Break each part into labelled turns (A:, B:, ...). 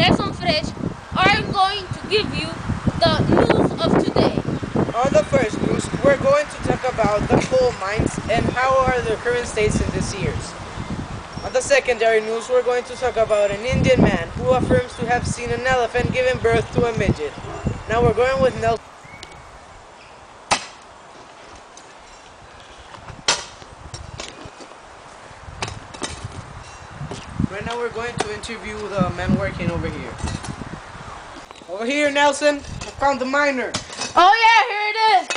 A: Nelson Fresh are going to give you the news of today.
B: On the first news, we're going to talk about the coal mines and how are the current states in these years. On the secondary news, we're going to talk about an Indian man who affirms to have seen an elephant giving birth to a midget. Now we're going with Nelson. Right now we're going to interview the men working over here. Over here, Nelson. I found the miner.
A: Oh yeah, here it is.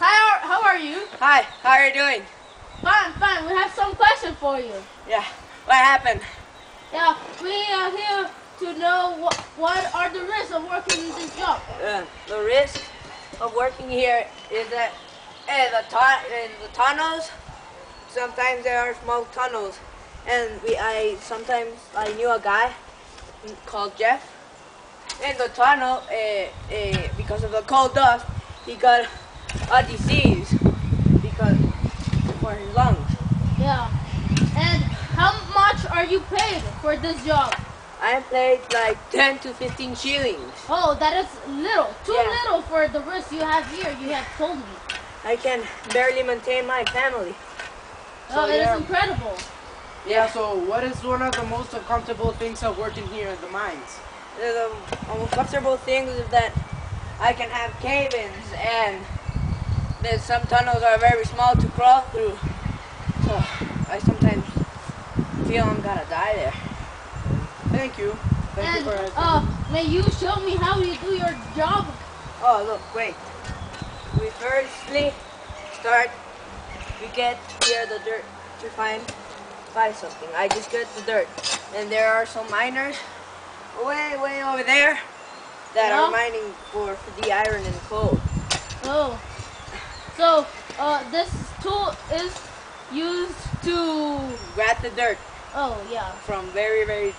A: Hi, how are you?
C: Hi, how are you doing?
A: Fine, fine. We have some questions for you.
C: Yeah, what happened?
A: Yeah, we are here to know what, what are the risks of working in this job.
C: Uh, the risk of working here is that eh, the tu- in the tunnels, sometimes there are small tunnels, and we I sometimes I knew a guy called Jeff. In the tunnel, eh, eh, because of the coal dust, he got a disease because for his lungs.
A: Yeah. And how much are you paid for this job?
C: I paid like 10 to 15 shillings.
A: Oh, that is little. Too
C: Yeah.
A: little for the risk you have here. You have told me.
C: I can barely maintain my family.
A: Oh, it is incredible.
B: Yeah, so what is one of the most uncomfortable things of working here in the mines?
C: The uncomfortable thing is that I can have cave-ins and that some tunnels are very small to crawl through. So I sometimes feel I'm gonna die there.
B: Thank you. Thank
A: and
B: you for
A: uh, may you show me how you do your job?
C: Oh look, wait. We firstly start. We get here the dirt to find find something. I just get the dirt, and there are some miners way way over there that
A: Yeah.
C: are mining for, for the iron and coal.
A: Oh. So, uh, this tool is used to.
C: Grab the dirt
A: Oh, yeah.
C: from very very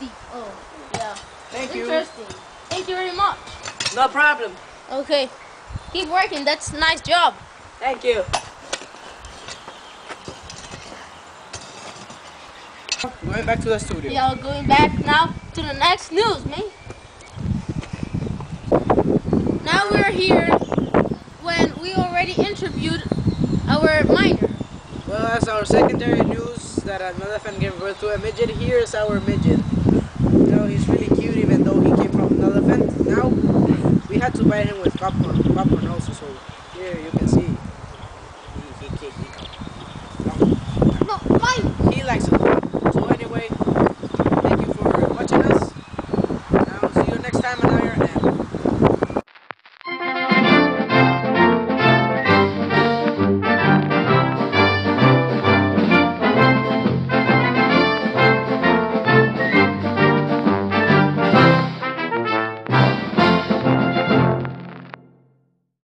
A: Deep. Oh, yeah.
B: Thank you.
A: Interesting. Thank you very much.
C: no problem.
A: Okay. Keep working. That's a nice job.
C: Thank you.
B: Going back to the studio.
A: Yeah, going back now to the next news, man. Now we're here when we already interviewed our miner.
B: Well, that's our secondary news that another elephant gave birth to a midget, here is our midget. You know, he's really cute even though he came from another elephant. Now, we had to buy him with popcorn, popcorn also, so